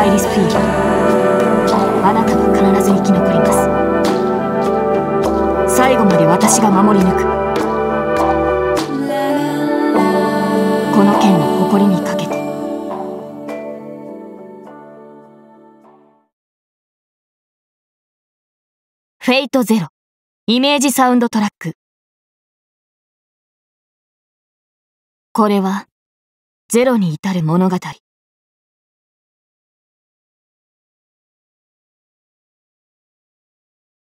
アイリスフィールあなたは必ず生き残ります。最後まで私が守り抜く。この剣を誇りにかけて。 Fate/Zero。イメージサウンドトラック。これはゼロに至る物語。